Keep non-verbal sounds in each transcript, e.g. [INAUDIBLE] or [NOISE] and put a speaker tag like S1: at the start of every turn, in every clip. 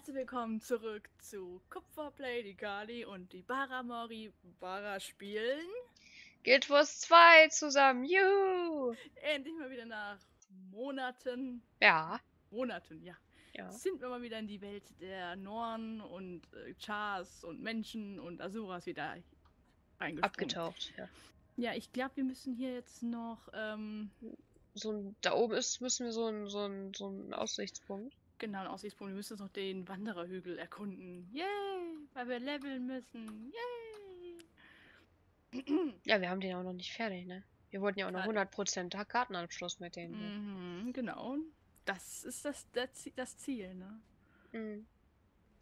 S1: herzlich willkommen zurück zu Kupferplay, die Gali und die Baramori Bara spielen.
S2: Guild Wars 2 zusammen, juhu!
S1: Endlich mal wieder nach Monaten.
S2: Ja.
S1: Monaten, ja.
S2: Ja.
S1: Sind wir mal wieder in die Welt der Norn und äh, Chars und Menschen und Asuras wieder reingesprungen.
S2: Abgetaucht, ja.
S1: Ja, ich glaube, wir müssen hier jetzt noch ähm,
S2: So ein, da oben ist, müssen wir so ein, so ein, so ein Aussichtspunkt.
S1: Genau Aussichtspunkt. Wir müssen jetzt noch den Wandererhügel erkunden. Yay! Weil wir leveln müssen. Yay!
S2: Ja, wir haben den auch noch nicht fertig, ne? Wir wollten ja auch noch
S1: Ah.
S2: 100% Kartenabschluss mit denen. ne?
S1: Mhm, genau. Das ist das, das, Zie- das Ziel, ne?
S2: Mhm.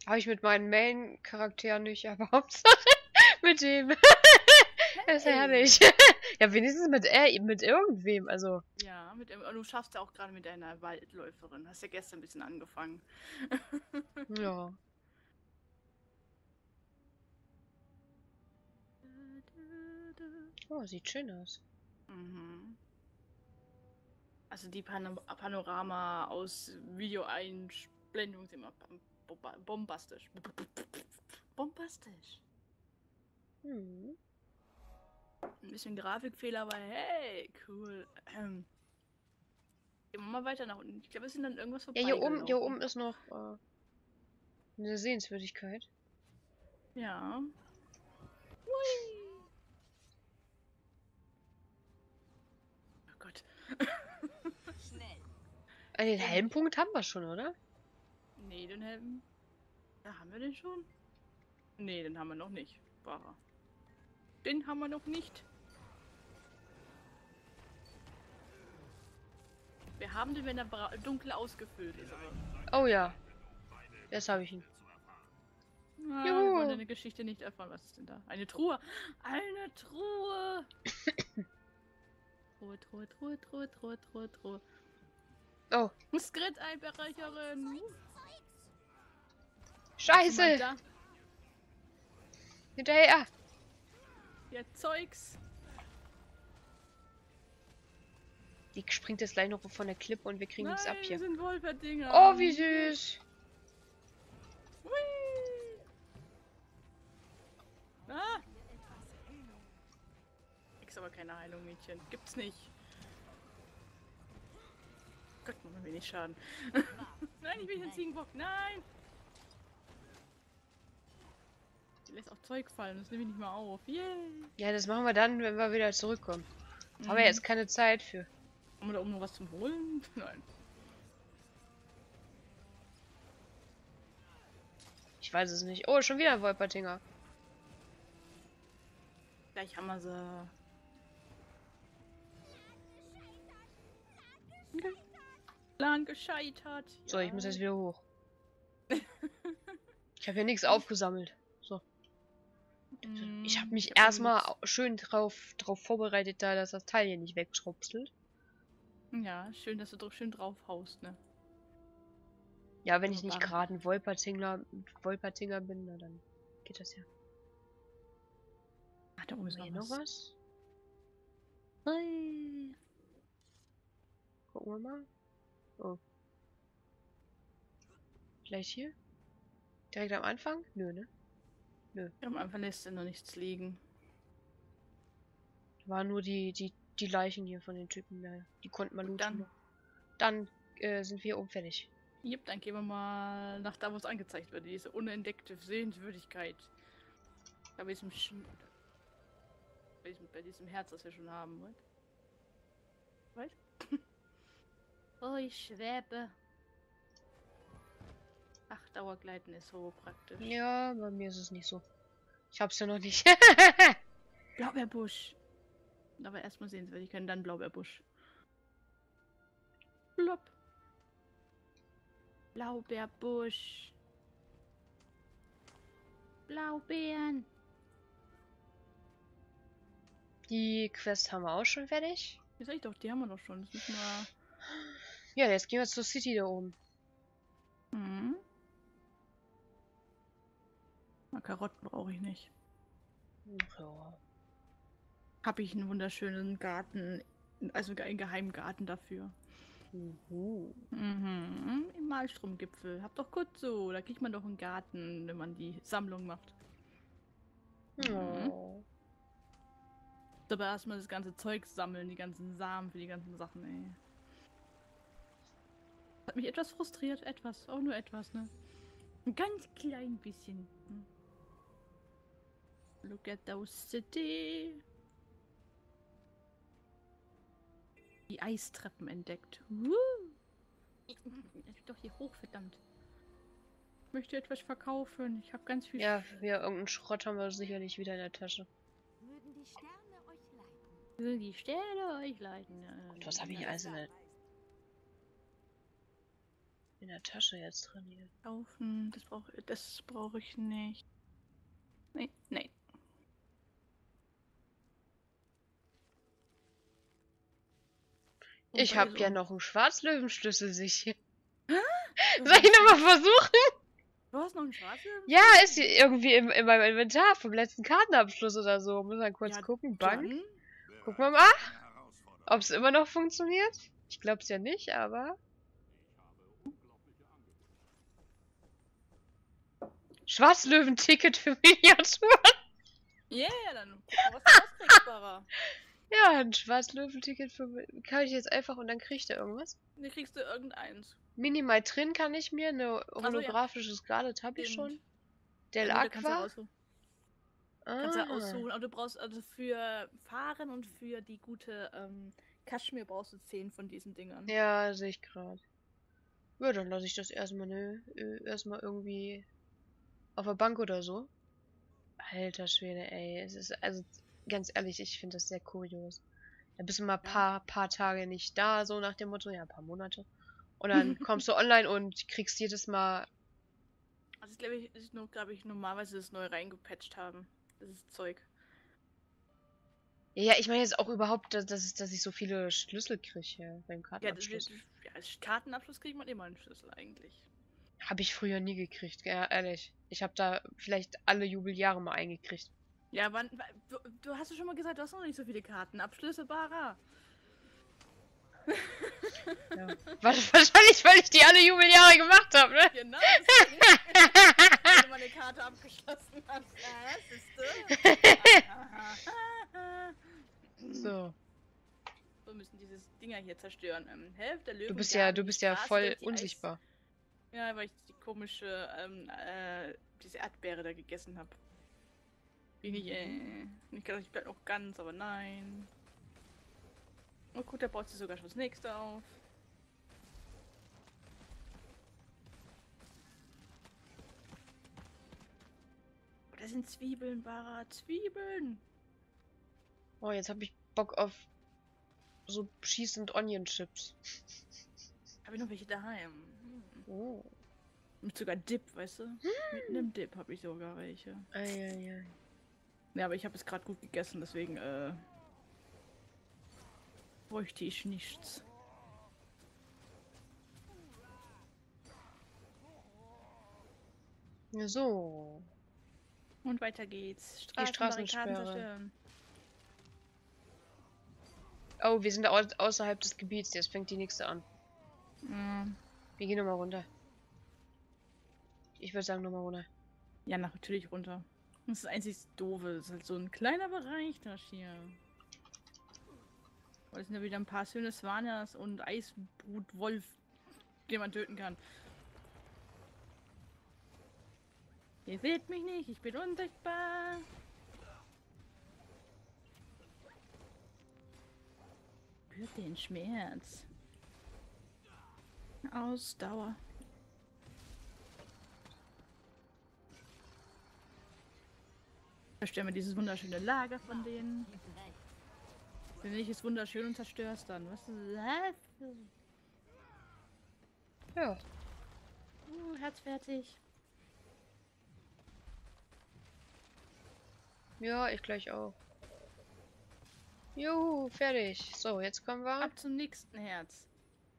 S2: Habe ich mit meinen Main-Charakteren nicht, aber Hauptsache [LAUGHS] mit dem. [LAUGHS] das ist
S1: Hey.
S2: herrlich. Ja, wenigstens mit, äh, mit irgendwem, also.
S1: Ja, mit, du schaffst ja auch gerade mit deiner Waldläuferin. Hast ja gestern ein bisschen angefangen. [LAUGHS]
S2: Ja. Oh, sieht schön aus.
S1: Mhm. Also die Pano Panorama aus Videoeinblendungen sind immer bom- bomba- bombastisch. Bombastisch.
S2: Hm.
S1: Ein bisschen Grafikfehler, aber hey, cool. Ähm. Gehen wir mal weiter nach unten. Ich glaube, wir sind dann irgendwas vorbei.
S2: Ja, hier oben, hier oben ist noch äh, eine Sehenswürdigkeit.
S1: Ja. Hui. Oh Gott.
S2: Äh, den [LAUGHS] Helmpunkt haben wir schon, oder?
S1: Nee, den Helm. Ja, haben wir den schon? Nee, den haben wir noch nicht. Wahrer. Den haben wir noch nicht. Wir haben den, wenn er dunkel ausgefüllt ist.
S2: Oh ja. Jetzt habe ich ihn.
S1: Ah, wir
S2: Juhu.
S1: wollen eine Geschichte nicht erfahren. Was ist denn da? Eine Truhe! Eine Truhe! [LAUGHS] Truhe, Truhe, Truhe, Truhe, Truhe, Truhe, Truhe.
S2: Oh,
S1: Skrit-Einbereicherin!
S2: scheiße! Hinterher!
S1: Ja, Zeugs!
S2: Die springt jetzt gleich noch von der Klippe und wir kriegen nichts ab
S1: Nein,
S2: hier.
S1: wir sind!
S2: Oh, wie süß!
S1: Hui. Ah! Kriegst aber keine Heilung, Mädchen. Gibt's nicht. Gott, machen wir wenig Schaden. [LAUGHS] Nein, ich will den Ziegenbock. Nein! Die lässt auch Zeug fallen. Das nehme ich nicht mal auf. Yay!
S2: Ja, das machen wir dann, wenn wir wieder zurückkommen. Haben wir
S1: Mhm.
S2: jetzt keine Zeit für.
S1: Haben wir da oben noch was zum Holen? [LAUGHS] Nein.
S2: Ich weiß es nicht. Oh, schon wieder ein Wolpertinger.
S1: Gleich haben wir sie. Plan gescheitert.
S2: So, ich muss
S1: Ja.
S2: jetzt wieder hoch. [LAUGHS] Ich habe hier nichts aufgesammelt. Ich habe mich
S1: hab
S2: erstmal schön drauf, drauf vorbereitet, da dass das Teil hier nicht wegschrupselt.
S1: Ja, schön, dass du doch schön drauf haust, ne?
S2: Ja, wenn ich nicht gerade ein Wolpertinger, Wolpertinger bin, na dann geht das ja.
S1: Ach, da oben ist noch
S2: hier noch
S1: was. Ui.
S2: Gucken wir mal. Oh. Vielleicht hier? Direkt am Anfang? Nö, ne?
S1: Am Anfang lässt er noch nichts liegen.
S2: Waren nur die, die, die Leichen hier von den Typen da. Die konnten man looten.
S1: Dann.
S2: Dann äh, sind wir oben fertig.
S1: Jupp, dann gehen wir mal nach da, wo es angezeigt wird. Diese unentdeckte Sehenswürdigkeit. Da bei diesem, Sch bei diesem, bei diesem Herz, das wir schon haben, was? Was? oh, ich schwebe. Ach, Dauergleiten ist so praktisch.
S2: Ja, bei mir ist es nicht so. Ich hab's ja noch nicht. [LAUGHS]
S1: Blaubeerbusch. Aber erstmal Sehenswürdigkeit, dann Blaubeerbusch. Plopp. Blaubeerbusch. Blaubeeren.
S2: die Quest haben wir auch schon fertig.
S1: Wie sag ich doch, die haben wir doch schon. Das müssen wir.
S2: Ja, jetzt gehen wir zur City da oben.
S1: Mhm. Na, Karotten brauche ich nicht.
S2: Ja.
S1: Habe ich einen wunderschönen Garten, also einen geheimen Garten dafür.
S2: Uhu.
S1: Mhm, im Malstromgipfel. Hab doch kurz so. Da kriegt man doch einen Garten, wenn man die Sammlung macht. Mhm.
S2: Oh.
S1: Aber erstmal das ganze Zeug sammeln, die ganzen Samen für die ganzen Sachen, ey. Hat mich etwas frustriert, etwas, auch nur etwas, ne? Ein ganz klein bisschen. Hm. Look at those city. Die Eistreppen entdeckt. Woo! Ich bin doch hier hoch, verdammt. Ich möchte etwas verkaufen. Ich habe ganz viel.
S2: Ja, wir irgendeinen Schrott haben wir sicherlich wieder in der Tasche.
S3: Mögen die Sterne euch leiten.
S1: Mögen die Sterne euch leiten. Äh,
S2: Und was habe ich alles in der, in der Tasche jetzt drin hier?
S1: Kaufen. Das brauche das brauch ich nicht. Nee,
S2: Ich habe
S1: so-
S2: ja noch einen Schwarzlöwenschlüssel sicher. [LAUGHS] Soll ich nochmal versuchen?
S1: Du hast noch einen schwarzen?
S2: Ja, ist hier irgendwie im, in meinem Inventar vom letzten Kartenabschluss oder so. Muss mal kurz
S1: Ja,
S2: gucken. Bank.
S1: Dann,
S2: Gucken wir mal, ob es immer noch funktioniert. Ich glaube es ja nicht, aber. Schwarzlöwen-Ticket für [LAUGHS] Miniaturen.
S1: yeah, dann was Bara. [LAUGHS]
S2: Ja, ein Schwarzlöwen-Ticket für. Kann ich jetzt einfach und dann kriegt er irgendwas?
S1: Dann kriegst du irgendeins.
S2: Minimal drin kann ich mir. Eine holographische Scarlet habe ich schon. Del
S1: da Kannst du,
S2: Aqua.
S1: aussuchen. kannst du
S2: Ah.
S1: aussuchen, aber du brauchst also für Fahren und für die gute ähm, Kaschmir brauchst du 10 von diesen Dingern.
S2: Ja, sehe ich gerade. Ja, dann lasse ich das erstmal, ne? äh, Erstmal irgendwie auf der Bank oder so. Alter Schwede, ey. Es ist, also, ganz ehrlich, ich finde das sehr kurios. Da bist du mal paar, paar Tage nicht da, so nach dem Motto, ja, ein paar Monate. Und dann [LAUGHS] kommst du online und kriegst jedes Mal.
S1: Also, glaube ich, ist nur, glaube ich, normalerweise das neu reingepatcht haben. Das ist Zeug.
S2: Ja, ich meine jetzt auch überhaupt, dass, dass, dass ich so viele Schlüssel kriege hier beim
S1: Ja, das,
S2: Kartenabschluss.
S1: ja, als Kartenabschluss kriegt man immer einen Schlüssel eigentlich.
S2: Habe ich früher nie gekriegt, ja, ehrlich. Ich habe da vielleicht alle Jubeljahre mal eingekriegt.
S1: Ja, wann, wa- du, du hast ja schon mal gesagt, du hast noch nicht so viele Kartenabschlüsse, Bara.
S2: Ja. [LAUGHS] Wa- Wahrscheinlich, weil ich die alle Jubeljahre gemacht habe, ne?
S1: Genau, wenn du mal eine Karte abgeschlossen hast. Äh, siehste? [LAUGHS]
S2: So.
S1: Wir müssen dieses Dinger hier zerstören. Ähm, helft der Löwen.
S2: Du bist ja, du bist ja
S1: Straße
S2: voll unsichtbar.
S1: Eis ja, weil ich die komische, ähm, äh, diese Erdbeere da gegessen habe. Bin ich, äh, ich dachte, ich bleib noch ganz, aber nein. Oh gut, da baut sie sogar schon das nächste auf. Oh, da sind Zwiebeln, Bara, Zwiebeln.
S2: Oh, jetzt habe ich Bock auf so Cheese and Onion Chips.
S1: Habe ich noch welche daheim? Hm.
S2: Oh.
S1: Mit sogar Dip, weißt du? Mit einem Dip habe ich sogar welche.
S2: Eieiei.
S1: Ja, aber ich habe es gerade gut gegessen, deswegen äh, bräuchte ich nichts.
S2: Ja, so.
S1: Und weiter geht's.
S2: Straßensperre.
S1: zerstören.
S2: Oh, wir sind au außerhalb des Gebiets. Jetzt fängt die nächste an.
S1: Mm,
S2: Wir gehen nochmal runter. Ich würde sagen, nochmal runter.
S1: Ja, natürlich runter. Das ist das einzig doofe. Das ist halt so ein kleiner Bereich das hier. Es sind ja wieder ein paar schöne Swanias und Eisbrutwolf, den man töten kann. Ihr seht mich nicht, ich bin unsichtbar. Spürt den Schmerz. Ausdauer. Zerstören wir dieses wunderschöne Lager von denen. Wenn nicht es wunderschön und zerstörst, dann. Was ist das?
S2: Ja.
S1: Uh, herzfertig.
S2: Ja, ich gleich auch. Juhu, fertig. So, jetzt kommen wir.
S1: Ab zum nächsten Herz.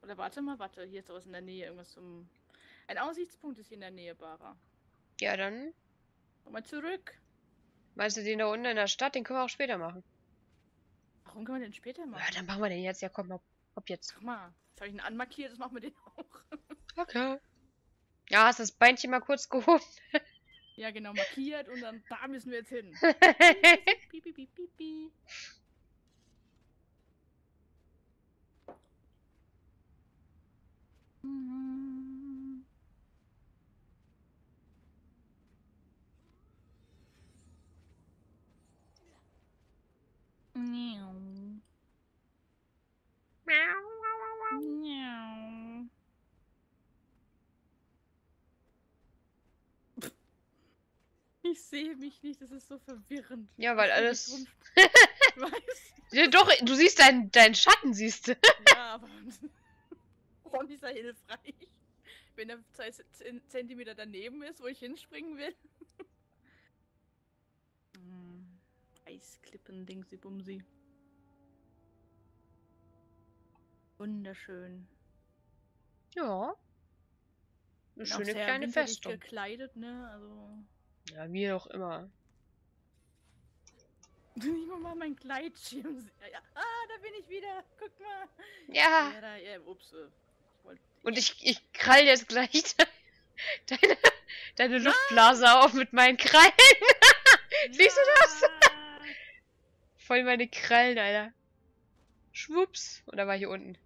S1: Oder warte mal, warte. Hier ist sowas in der Nähe. Irgendwas zum. Ein Aussichtspunkt ist hier in der Nähe, Bara.
S2: Ja, dann.
S1: Komm mal zurück.
S2: Meinst du den da unten in der Stadt? Den können wir auch später machen.
S1: Warum können wir den später machen?
S2: Ja, dann machen wir den jetzt. Ja, komm, hopp, hopp jetzt.
S1: Guck mal. Jetzt habe ich ihn anmarkiert, das machen wir den auch. [LAUGHS]
S2: Okay. Ja, hast das Beinchen mal kurz gehoben. [LAUGHS]
S1: Ja, genau, markiert und dann da müssen wir jetzt hin. [LAUGHS] Piep, piep, piep, piep, piep. Mhm. Miau. Miau. Ich sehe mich nicht, das ist so verwirrend.
S2: Ja, weil alles-. [LAUGHS] Ja, doch, du siehst deinen deinen Schatten, siehst du.
S1: Ja, aber [LAUGHS] warum ist er hilfreich? Wenn er zwei Zent- Zentimeter daneben ist, wo ich hinspringen will. Hm, Eisklippen, Dingsi Bumsi. Wunderschön.
S2: Ja. Eine schöne
S1: sehr
S2: kleine Festung.
S1: gekleidet, ne? Also.
S2: Ja, wie auch immer. [LAUGHS]
S1: Nicht mal mal mein Gleitschirm. Ja. Ah, da bin ich wieder. Guck mal.
S2: Ja.
S1: Ja, da, ja ups. äh, Ich wollte.
S2: Und ich, ich krall jetzt gleich [LAUGHS] deine, deine Luftblase auf mit meinen Krallen. [LAUGHS] Siehst du das? Voll meine Krallen, Alter. Schwupps. Oder war hier unten?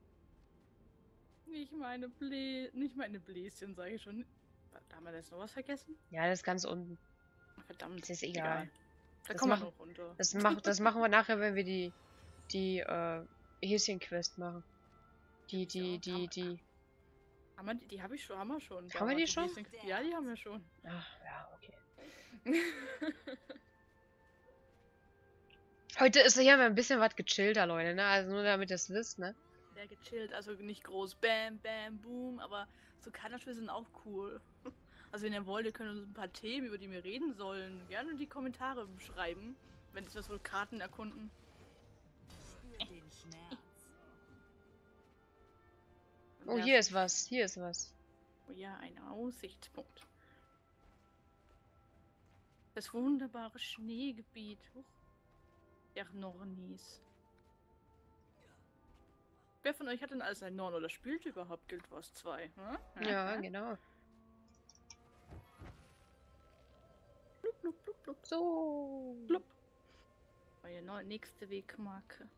S1: Nicht meine Blä nicht meine Bläschen, sage ich schon. Haben wir da jetzt noch was vergessen?
S2: Ja, das ist ganz unten.
S1: Verdammt.
S2: Das ist egal.
S1: Da
S2: Das
S1: kommen wir
S2: machen-
S1: noch runter.
S2: Das, mach, das machen wir nachher, wenn wir die, die, äh, Häschen-Quest machen. Die, die,
S1: Ja,
S2: die, die.
S1: Haben wir, die die habe ich schon, haben wir schon.
S2: Haben wir die schon?
S1: Ja, die haben wir schon.
S2: Ach, ja, okay. [LAUGHS] Heute ist hier mal ein bisschen was gechillter, Leute, ne? Also nur damit ihr es wisst, ne?
S1: Sehr gechillt, also nicht groß Bam, Bam, Boom, aber so Kannerspiele sind auch cool. [LAUGHS] Also wenn ihr wollt, ihr könnt uns ein paar Themen, über die wir reden sollen, gerne in die Kommentare schreiben, wenn es das so Karten erkunden.
S2: Oh, hier ist was, hier ist was.
S1: Oh ja, ein Aussichtspunkt. Das wunderbare Schneegebiet. Huch. Der Nornis. Wer von euch hat denn alles ein Norn oder spielt überhaupt Guild Wars 2? Hm?
S2: Ja, genau.
S1: Blub, blub, blub, blub.
S2: So.
S1: Blub. Meine nächste Wegmarke.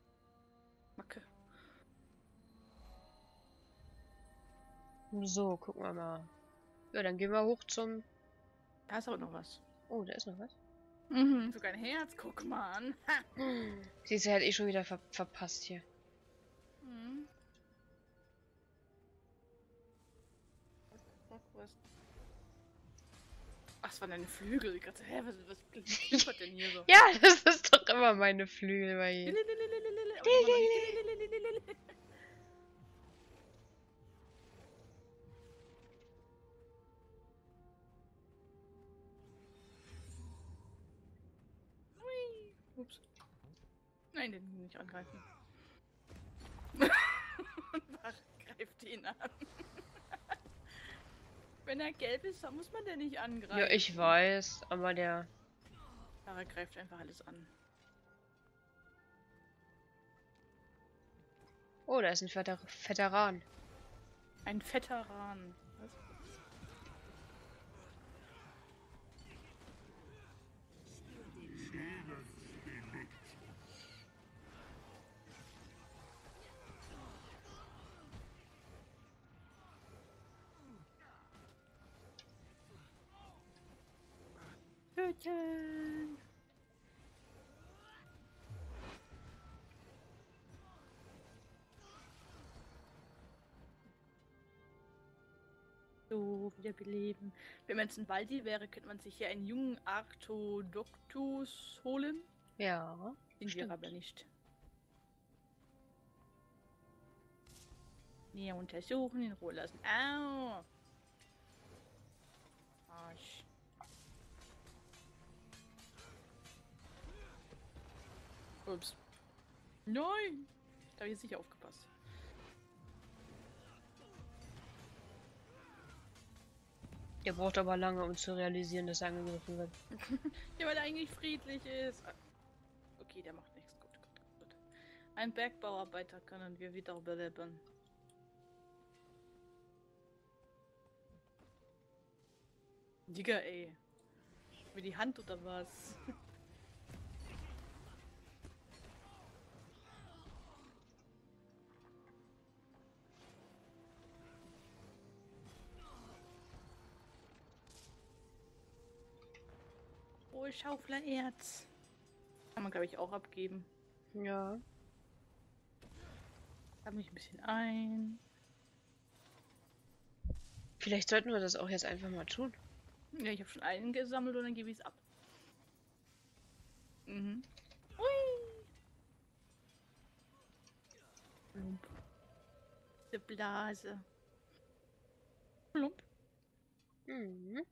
S1: Macke.
S2: So, gucken wir mal. Ja, dann gehen wir hoch zum.
S1: Da ist aber noch was.
S2: Oh, da ist noch was.
S1: Mhm, sogar ein Herz, guck mal an. [LAUGHS]
S2: Siehst du, hat eh schon wieder ver verpasst hier.
S1: Mhm. Ach, es waren deine Flügel. Ich dachte, hä, was, was klimpert denn hier so? [LAUGHS]
S2: Ja, das ist doch immer meine Flügel bei [LAUGHS] hier.
S1: Nein, den nicht angreifen. [LAUGHS] Greift ihn an. [LAUGHS] Wenn er gelb ist, dann muss man den nicht angreifen.
S2: Ja, ich weiß, aber der.
S1: Lara greift einfach alles an.
S2: Oh, da ist ein Veter Veteran.
S1: Ein Veteran. Töten! So, wiederbeleben. Wenn man jetzt ein Waldi wäre, könnte man sich hier einen jungen Arctodoctus holen.
S2: Ja.
S1: Den wir
S2: Stimmt.
S1: aber nicht. Näher untersuchen, in Ruhe lassen. Au! Ups. Nein! Da habe ich jetzt nicht aufgepasst.
S2: Er braucht aber lange, um zu realisieren, dass er angegriffen wird. [LAUGHS]
S1: ja, weil er eigentlich friedlich ist. Okay, der macht nichts. Gut, gut, gut. Ein Bergbauarbeiter können wir wieder beleben. Digga, ey. Mir die Hand oder was? [LAUGHS] Oh, Schauflererz. Kann man, glaube ich, auch abgeben.
S2: Ja.
S1: Hab mich ein bisschen ein.
S2: Vielleicht sollten wir das auch jetzt einfach mal tun.
S1: Ja, ich habe schon einen gesammelt und dann gebe ich es ab. Mhm. Hui. Plump. Die Blase. Plump.
S2: Mhm.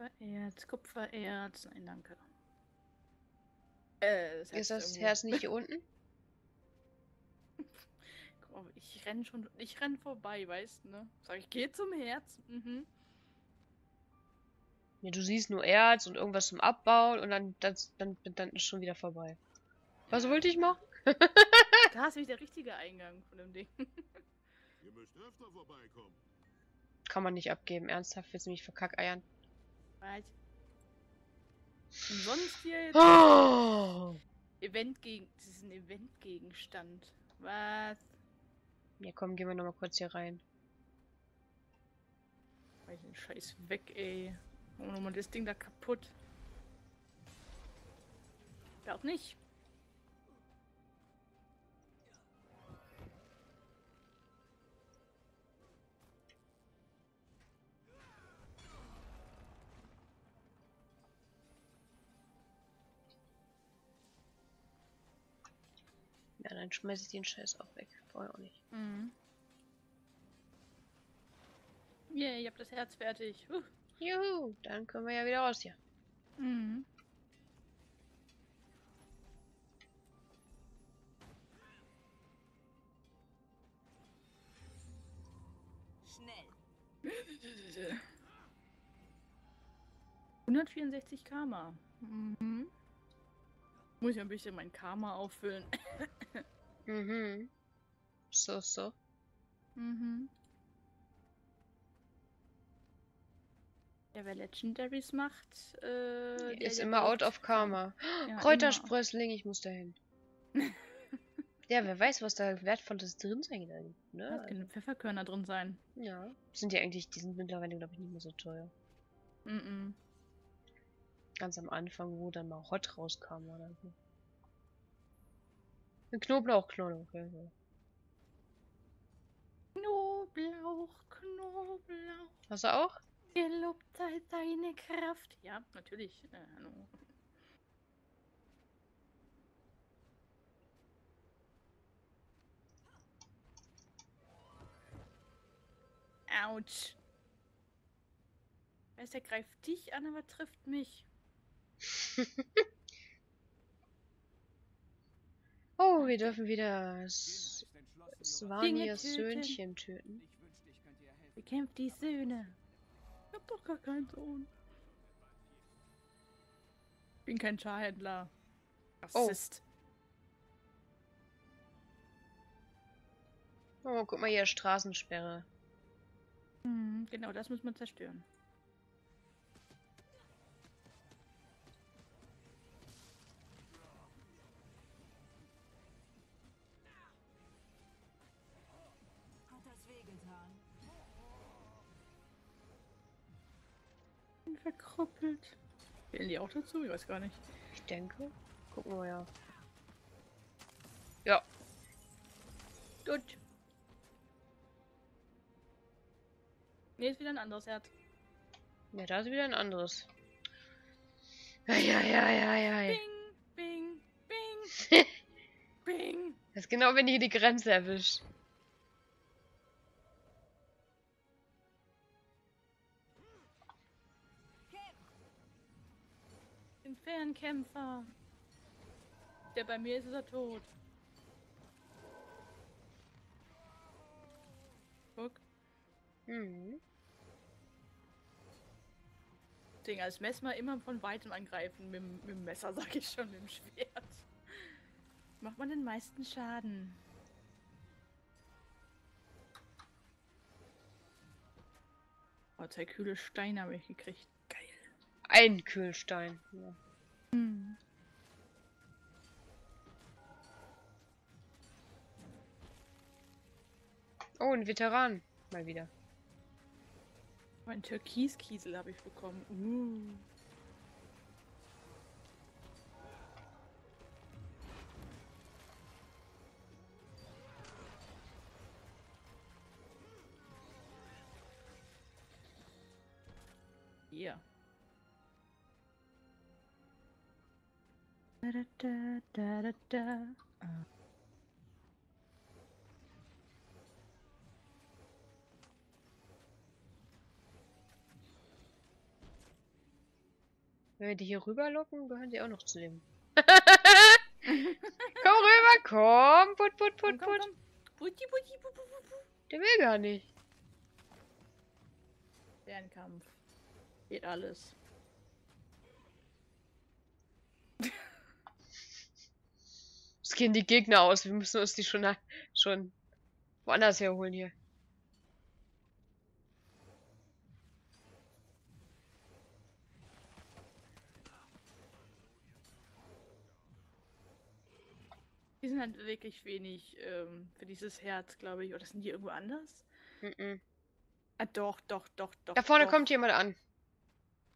S1: Kupfererz, Kupfererz. Nein, danke. Äh, das
S2: Ist das
S1: irgendwo-
S2: Herz nicht hier unten? [LAUGHS]
S1: Ich renn schon, ich renn vorbei, weißt du, ne? Sag ich, geh zum Herz. Mhm.
S2: Ja, du siehst nur Erz und irgendwas zum Abbauen und dann, das, dann, dann ist schon wieder vorbei. Was wollte ich machen? [LAUGHS]
S1: Da ist nämlich der richtige Eingang von dem Ding.
S4: Ihr müsst öfter vorbeikommen.
S2: Kann man nicht abgeben. Ernsthaft willst du mich verkackeiern?
S1: Was? Und sonst hier jetzt
S2: Oh!
S1: Event gegen. Das ist ein Eventgegenstand. Was?
S2: Ja, komm, gehen wir nochmal kurz hier rein.
S1: Mach ich den Scheiß weg, ey. Machen wir nochmal das Ding da kaputt. Ja, auch nicht.
S2: Dann schmeiß ich den Scheiß auch weg. Vorher auch nicht.
S1: Mhm. Yay, ich hab das Herz fertig. Huh.
S2: Juhu, dann können wir ja wieder raus hier.
S1: Mhm.
S3: Schnell. [LAUGHS]
S1: 164 Karma. Mhm. Muss ich ein bisschen mein Karma auffüllen.
S2: Mhm. So, so.
S1: Mhm. Ja, wer Legendaries macht, äh,
S2: Ist
S1: der
S2: immer out of Karma.
S1: Ja, immer.
S2: Kräutersprössling, ich muss dahin. [LAUGHS] ja, wer weiß, was da Wertvolles drin sein kann. Ne?
S1: können Pfefferkörner drin sein.
S2: Ja. Sind die eigentlich, die sind mittlerweile, glaube ich, nicht mehr so teuer.
S1: Mhm.
S2: Ganz am Anfang, wo dann mal Hot rauskam oder so. Eine Knoblauchknolle, okay. so.
S1: Knoblauch, Knoblauch,
S2: Hast du auch?
S1: gelobt sei deine Kraft. Ja, natürlich. Äh, hallo. Autsch. Weißt der greift dich an, aber trifft mich. [LAUGHS]
S2: Oh, wir dürfen wieder S- Svanias
S1: töten.
S2: Söhnchen töten.
S1: Bekämpft die Söhne. Ich hab doch gar keinen Sohn. Ich bin kein Scharhändler.
S2: Oh.
S1: Rassist.
S2: Oh, guck mal hier, Straßensperre.
S1: Mhm, genau, das muss man zerstören. Verkrüppelt. Zählen die auch dazu? Ich weiß gar nicht.
S2: Ich denke. Gucken wir ja. Ja,
S1: Gut. Nee, ist wieder ein anderes Herz.
S2: ja, da ist wieder ein anderes. Ja, ja, ja, ja, ja.
S1: Bing, bing, bing, [LAUGHS] bing.
S2: Das ist genau, wenn ihr die Grenze erwischt.
S1: Fernkämpfer. Der bei mir ist, ist er tot. Guck.
S2: Mhm.
S1: Ding. Als Messmer immer von weitem angreifen. Mit, dem- mit dem Messer, [LAUGHS] sag ich schon, mit dem Schwert. Macht man den meisten Schaden. Oh, zwei kühle Steine habe ich gekriegt. Geil.
S2: Ein Kühlstein. Ja.
S1: Hm.
S2: Oh, ein Veteran. Mal wieder.
S1: Mein Türkiskiesel habe ich bekommen. Uh. Ja. Da, da, da, da, da, da. Ah.
S2: Wenn wir die hier rüberlocken, gehören die auch noch zu dem. [LAUGHS] komm rüber, komm. Put, put,
S1: Komm,
S2: put,
S1: komm,
S2: put.
S1: komm. Putti, putti, pu, pu, pu, pu.
S2: Der will gar nicht.
S1: Fernkampf. Geht alles.
S2: Es gehen die Gegner aus. Wir müssen uns die schon, schon woanders herholen hier.
S1: Die sind halt wirklich wenig ähm, für dieses Herz, glaube ich. Oder sind die irgendwo anders?
S2: Mhm.
S1: Ah, doch, doch, doch, doch.
S2: Da vorne
S1: doch.
S2: kommt jemand an.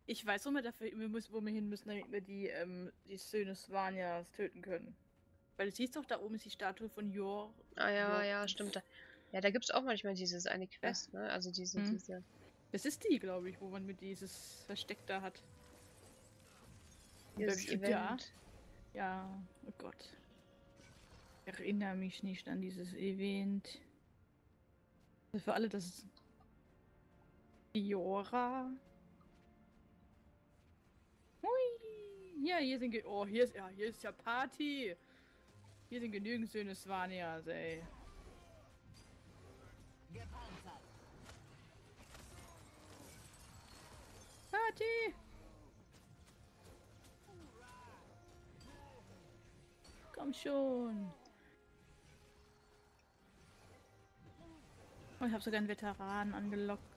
S1: Ich weiß, wo wir dafür wir müssen, wo wir hin müssen, damit wir die, ähm, die Söhne Svanias töten können. Weil du siehst doch, da oben ist die Statue von Jor.
S2: Ah ja,
S1: Jor-
S2: ja, stimmt. Ja, da gibt's auch manchmal dieses eine Quest, ne? Also diese,
S1: Mhm.
S2: diese.
S1: Das ist die, glaube ich, wo man mit dieses Versteck da hat.
S2: Dieses Event.
S1: Ja, ja, oh Gott. Ich erinnere mich nicht an dieses Event. Das für alle, das ist Fiora. Hui. Ja, hier sind ge oh, hier ist ja, hier ist ja Party. Hier sind genügend Söhne Svanias, ey.
S3: Gepanzert.
S1: Party! Komm schon. Oh, ich habe sogar einen Veteranen angelockt.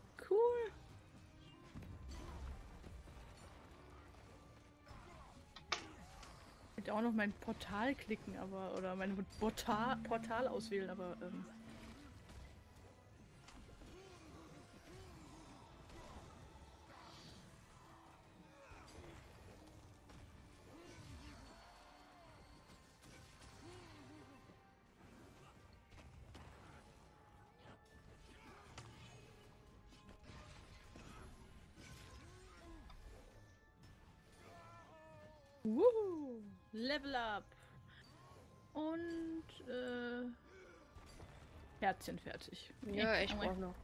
S1: Hätte auch noch mein Portal klicken, aber oder mein Portal, Portal auswählen, aber ähm, Level up! Und äh, Herzchen fertig.
S2: Ja, ich
S1: aber-
S2: brauch noch.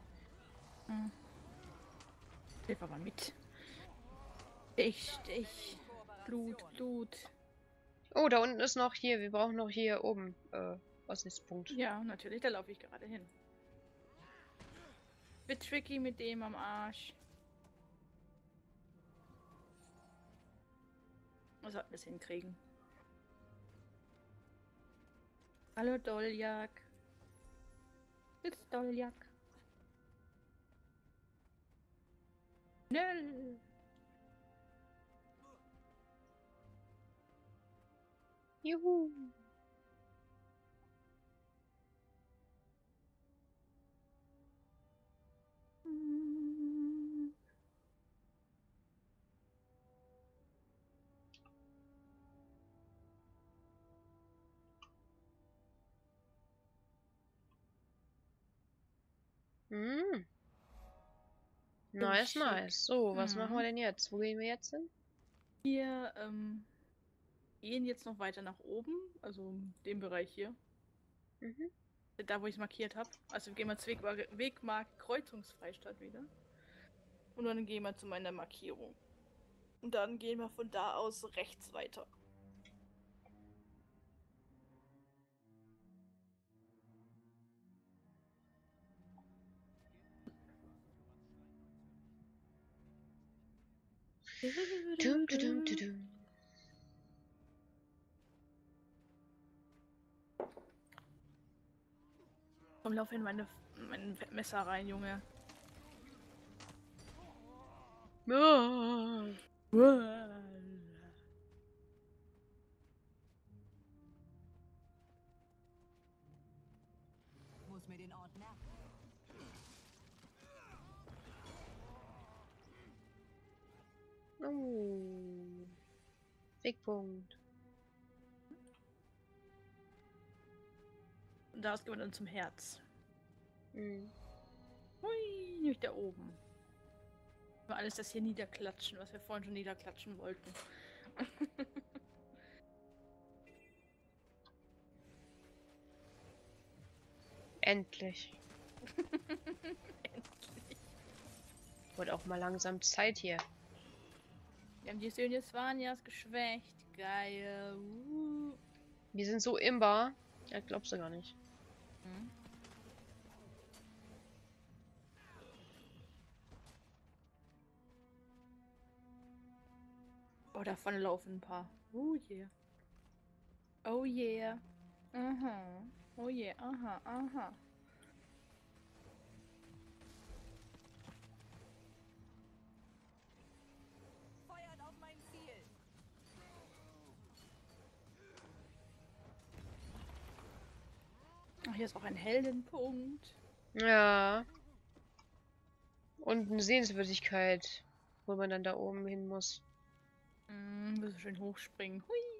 S1: Hilf aber mit. Stich, Stich. Blut, Blut.
S2: Oh, da unten ist noch hier. Wir brauchen noch hier oben. Äh, Aussichtspunkt.
S1: Ja, natürlich, da laufe ich gerade hin. Wird tricky mit dem am Arsch. Wir sollten es hinkriegen. Hallo Doljak. Ist Doljak. Schnell.
S2: Juhu. Hm. Nice,
S1: schick.
S2: nice. So, was
S1: Mhm.
S2: machen wir denn jetzt? Wo gehen wir jetzt hin?
S1: Wir ähm, gehen jetzt noch weiter nach oben, also den Bereich hier,
S2: Mhm.
S1: da wo ich es markiert habe. Also wir gehen wir zur Wegmark, Wegmark Kreuzungsfreistadt wieder. Und dann gehen wir zu meiner Markierung. Und dann gehen wir von da aus rechts weiter.
S2: Dum, dum, dum, dum, dum.
S1: Komm, lauf in meine, mein Messer rein, Junge.
S2: Ah.
S3: Muss
S2: Oh. Wegpunkt.
S1: Und daraus gehen wir dann zum Herz.
S2: Hm.
S1: Hui, nicht da oben. Mal alles das hier niederklatschen, was wir vorhin schon niederklatschen wollten. [LAUGHS]
S2: Endlich. [LAUGHS]
S1: Endlich.
S2: Wird auch mal langsam Zeit hier.
S1: Wir haben die Söhne Svanias geschwächt. Geil. Uh.
S2: Wir sind so imbar. Ja, glaubst du gar nicht.
S1: Hm. Oh, davon laufen ein paar. Oh yeah. Oh yeah. Aha. Oh yeah. Aha, aha. Ach, hier ist auch ein Heldenpunkt.
S2: Ja. Und eine Sehenswürdigkeit, wo man dann da oben hin muss.
S1: Mm, muss schön hochspringen. Hui.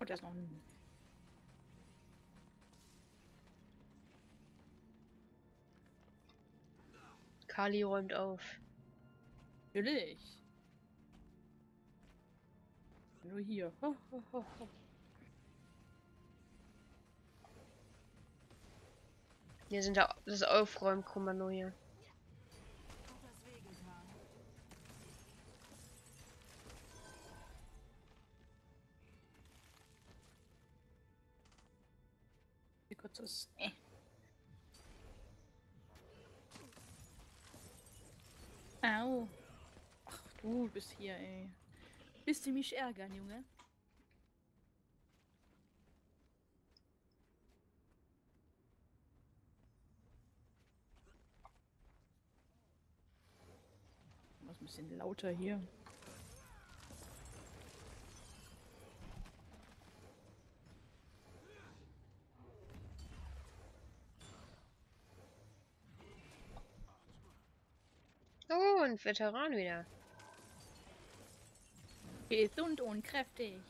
S1: Oh, da ist noch ein.
S2: Kali räumt auf.
S1: Natürlich. Nur hier. Ho, ho, ho, ho.
S2: Wir sind da das Aufräumkommando hier.
S3: Das.
S1: Äh. Au. Ach, du bist hier, ey. Willst du mich ärgern, Junge? Was ein bisschen lauter hier.
S2: Veteran wieder.
S1: Gesund und kräftig.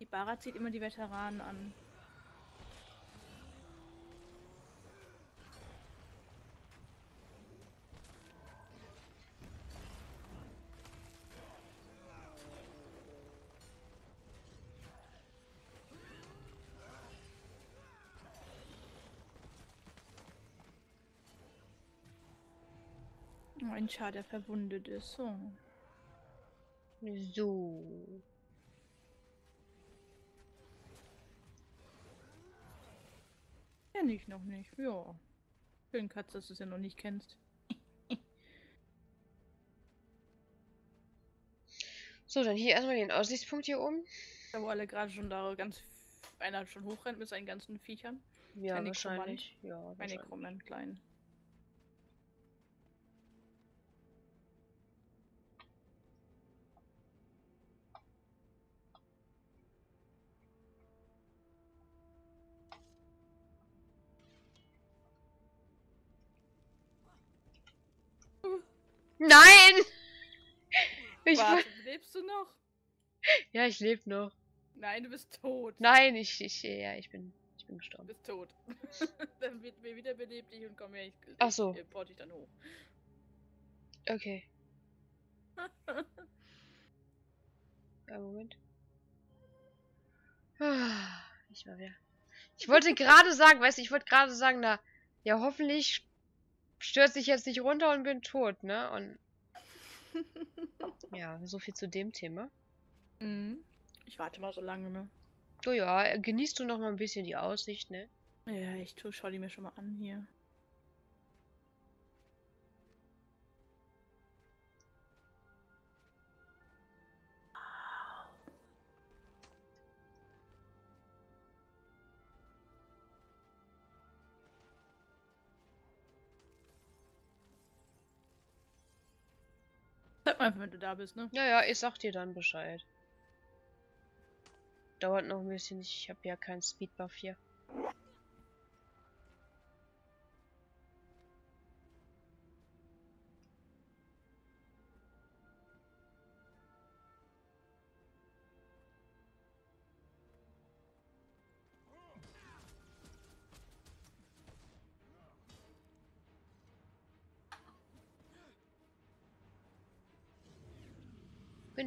S1: Die Bara zieht immer die Veteranen an. Ein Char, der verwundet ist. So.
S2: So.
S1: Kenn ich noch nicht. Ja. Schön, Katz, dass du es ja noch nicht kennst. [LAUGHS]
S2: So, dann hier erstmal den Aussichtspunkt hier oben.
S1: Da wo alle gerade schon da ganz. Einer schon hochrennt mit seinen ganzen Viechern.
S2: Ja,
S1: Ein
S2: wahrscheinlich. Ja,
S1: Meine
S2: wahrscheinlich.
S1: krummen kleinen.
S2: Nein! Ich
S1: Warte, lebst du noch?
S2: ja, ich lebe noch.
S1: Nein, du bist tot.
S2: Nein, ich, ich, ja, ich bin, ich bin
S1: Du
S2: gestorben.
S1: bist tot. [LAUGHS] dann wird mir wiederbelebt dich und komm her, ich,
S2: Ach so.
S1: ich port dich dann hoch.
S2: Okay. [LAUGHS] Ja, Moment. Ah, Ich war wieder. Ich wollte gerade sagen, weißt du, ich wollte gerade sagen, na, ja, hoffentlich stürze ich jetzt nicht runter und bin tot, ne? Und. [LAUGHS] Ja, so viel zu dem Thema.
S1: Mhm. Ich warte mal so lange, ne?
S2: So ja, genießt du noch mal ein bisschen die Aussicht, ne?
S1: Ja, ich tu, schau die mir schon mal an hier. Einfach, wenn du da bist, ne?
S2: Ja, ja, ich sag dir dann Bescheid. Dauert noch ein bisschen, ich habe ja keinen Speedbuff hier.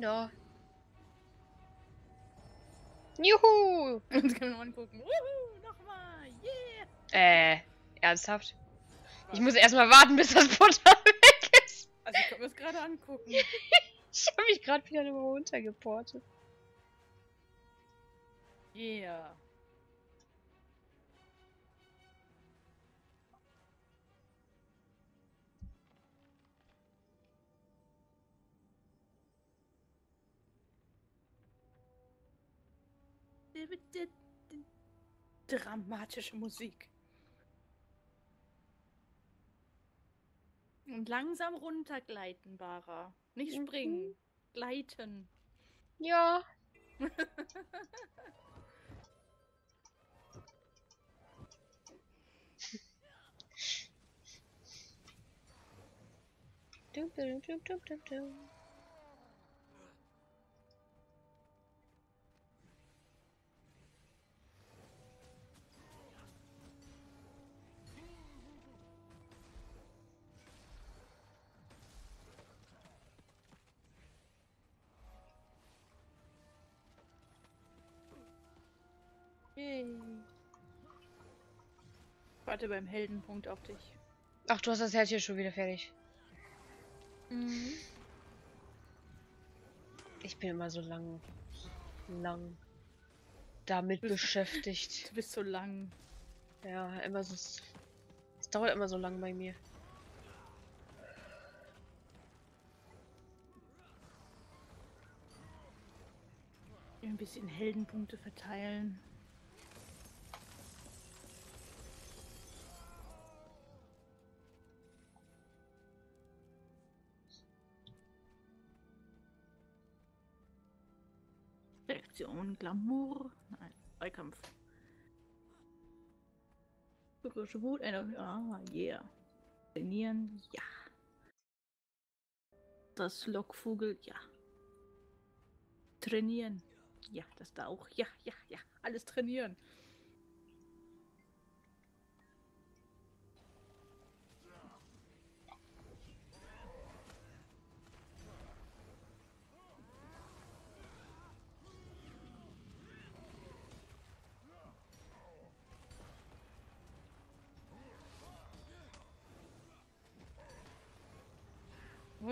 S2: Da. Juhu!
S1: Jetzt können wir angucken. Wuhu, nochmal. Yeah!
S2: Äh, ernsthaft? Ich muss erstmal warten, bis das Portal [LAUGHS] weg ist.
S1: Also ich kann mir das gerade angucken. [LAUGHS]
S2: Ich habe mich gerade wieder nur runtergeportet.
S1: Yeah. Dramatische Musik. Und langsam runtergleiten, Bara. Nicht
S2: Mhm.
S1: springen. Gleiten.
S2: Ja. [LAUGHS] Dum, dum, dum, dum, dum, dum.
S1: Yay. Warte beim Heldenpunkt auf dich.
S2: Ach, du hast das Herz hier schon wieder fertig.
S1: Mhm.
S2: Ich bin immer so lang, lang damit
S1: Bist-
S2: beschäftigt. [LAUGHS]
S1: Du bist so lang.
S2: Ja, immer so. Es dauert immer so lang bei mir.
S1: Ein bisschen Heldenpunkte verteilen. Reaktion, Glamour. Nein, Zweikampf. Bürgerische Wut, eine. Ah, yeah. Trainieren, ja. Das Lockvogel, ja. Trainieren. Ja, das da auch. Ja, ja, ja. Alles trainieren.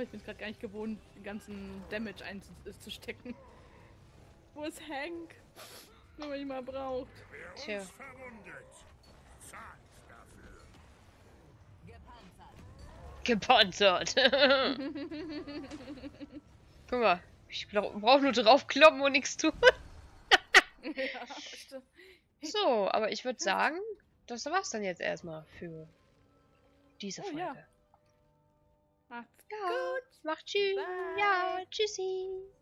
S1: Ich bin gerade gar nicht gewohnt, den ganzen Damage einzustecken. Wo ist Hank? Wenn man ihn mal braucht.
S2: Tja.
S3: Gepanzert. [LAUGHS]
S2: Guck mal, ich brauche nur draufkloppen und nichts tun.
S1: ja.
S2: So, aber ich würde sagen, das war's dann jetzt erstmal für diese
S1: Oh,
S2: Folge.
S1: Macht's
S2: Ja, macht.
S1: Bye.
S2: Ja, tschüssi.